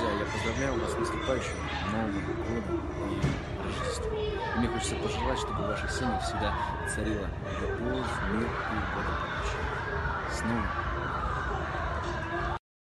Друзья, я поздравляю вас с наступающим Новым годом и Рождеством. И мне хочется пожелать, чтобы в ваших семьях всегда царила любовь, мир и благополучие. С Новым